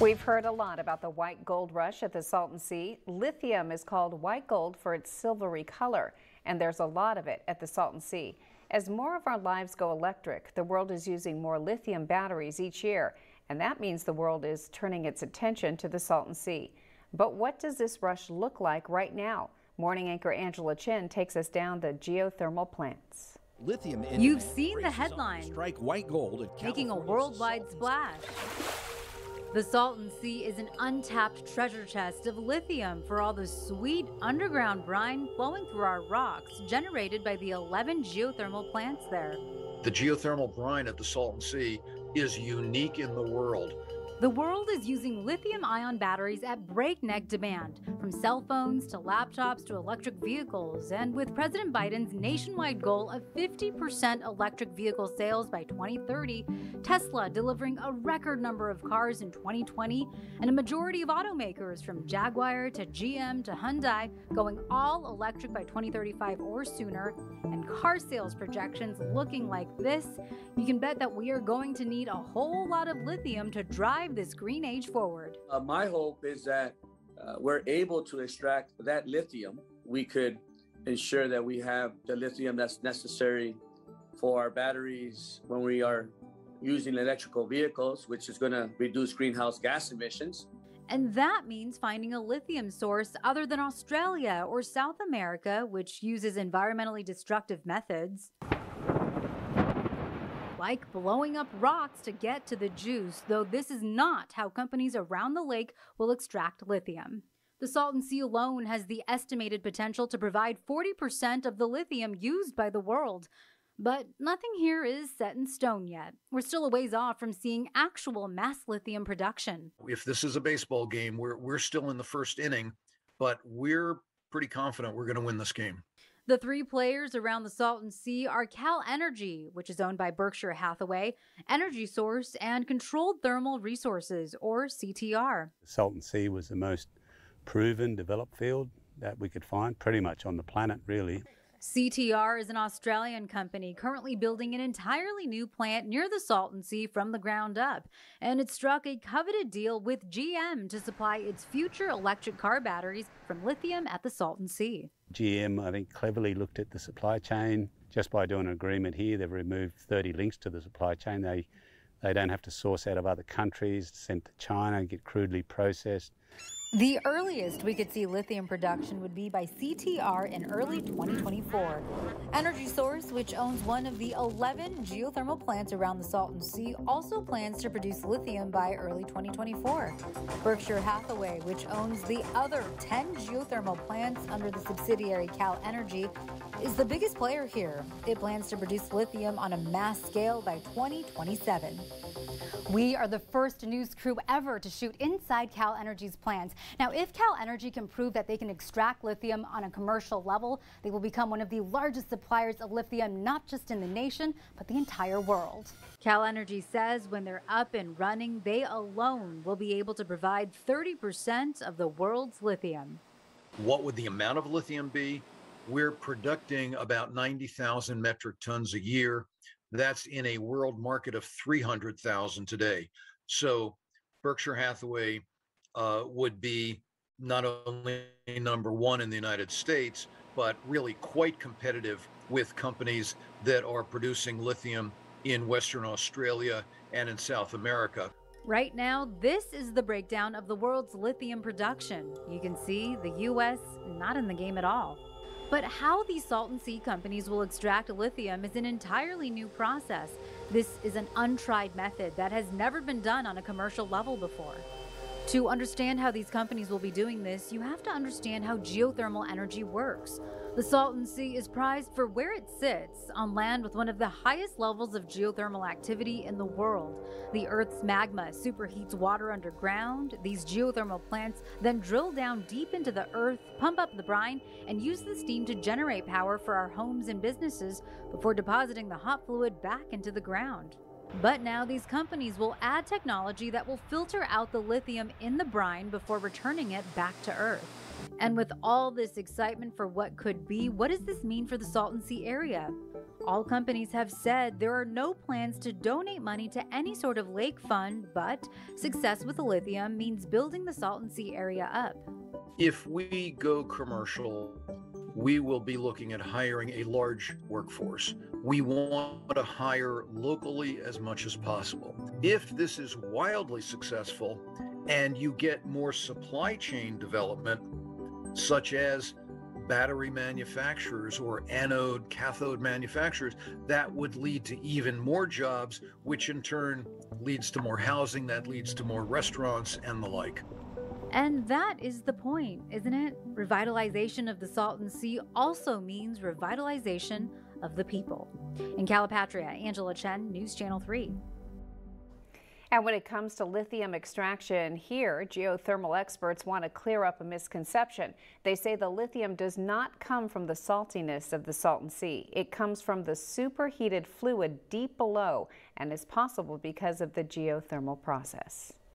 We've heard a lot about the white gold rush at the Salton Sea. Lithium is called white gold for its silvery color, and there's a lot of it at the Salton Sea. As more of our lives go electric, the world is using more lithium batteries each year, and that means the world is turning its attention to the Salton Sea. But what does this rush look like right now? Morning anchor Angela Chen takes us down the geothermal plants. Lithium You've seen the headline. Strike white gold making a worldwide splash. The Salton Sea is an untapped treasure chest of lithium for all the sweet underground brine flowing through our rocks generated by the 11 geothermal plants there. The geothermal brine at the Salton Sea is unique in the world. The world is using lithium ion batteries at breakneck demand, from cell phones to laptops to electric vehicles. And with President Biden's nationwide goal of 50% electric vehicle sales by 2030, Tesla delivering a record number of cars in 2020, and a majority of automakers from Jaguar to GM to Hyundai going all electric by 2035 or sooner, and car sales projections looking like this, you can bet that we are going to need a whole lot of lithium to drive this green age forward. Uh, my hope is that uh, we're able to extract that lithium. We could ensure that we have the lithium that's necessary for our batteries when we are using electrical vehicles, which is going to reduce greenhouse gas emissions. And that means finding a lithium source other than Australia or South America, which uses environmentally destructive methods like blowing up rocks to get to the juice, though this is not how companies around the lake will extract lithium. The Salton Sea alone has the estimated potential to provide 40% of the lithium used by the world. But nothing here is set in stone yet. We're still a ways off from seeing actual mass lithium production. If this is a baseball game, we're, we're still in the first inning, but we're pretty confident we're going to win this game. The three players around the Salton Sea are Cal Energy, which is owned by Berkshire Hathaway, Energy Source, and Controlled Thermal Resources, or CTR. The Salton Sea was the most proven developed field that we could find pretty much on the planet, really. CTR is an Australian company currently building an entirely new plant near the Salton Sea from the ground up, and it struck a coveted deal with GM to supply its future electric car batteries from lithium at the Salton Sea. GM, I think, cleverly looked at the supply chain. Just by doing an agreement here, they've removed 30 links to the supply chain. They, they don't have to source out of other countries, sent to China, get crudely processed. The earliest we could see lithium production would be by CTR in early 2024. Energy Source, which owns one of the 11 geothermal plants around the Salton Sea, also plans to produce lithium by early 2024. Berkshire Hathaway, which owns the other 10 geothermal plants under the subsidiary Cal Energy, is the biggest player here. It plans to produce lithium on a mass scale by 2027. We are the first news crew ever to shoot inside Cal Energy's plants. Now, if Cal Energy can prove that they can extract lithium on a commercial level, they will become one of the largest suppliers of lithium, not just in the nation, but the entire world. Cal Energy says when they're up and running, they alone will be able to provide 30% of the world's lithium. What would the amount of lithium be? We're producing about 90,000 metric tons a year. That's in a world market of 300,000 today. So Berkshire Hathaway uh, would be not only number one in the United States, but really quite competitive with companies that are producing lithium in Western Australia and in South America. Right now, this is the breakdown of the world's lithium production. You can see the U.S. not in the game at all. But how these Salton Sea companies will extract lithium is an entirely new process. This is an untried method that has never been done on a commercial level before. To understand how these companies will be doing this, you have to understand how geothermal energy works. The Salton Sea is prized for where it sits on land with one of the highest levels of geothermal activity in the world. The Earth's magma superheats water underground. These geothermal plants then drill down deep into the earth, pump up the brine, and use the steam to generate power for our homes and businesses before depositing the hot fluid back into the ground. But now these companies will add technology that will filter out the lithium in the brine before returning it back to Earth. And with all this excitement for what could be, what does this mean for the Salton Sea area? All companies have said there are no plans to donate money to any sort of lake fund, but success with the lithium means building the Salton Sea area up. If we go commercial, we will be looking at hiring a large workforce. We want to hire locally as much as possible. If this is wildly successful and you get more supply chain development, such as battery manufacturers or anode cathode manufacturers, that would lead to even more jobs, which in turn leads to more housing, that leads to more restaurants and the like. And that is the point, isn't it? Revitalization of the Salton Sea also means revitalization of the people. In Calipatria, Angela Chen, News Channel 3. And when it comes to lithium extraction here, geothermal experts want to clear up a misconception. They say the lithium does not come from the saltiness of the Salton Sea. It comes from the superheated fluid deep below and is possible because of the geothermal process.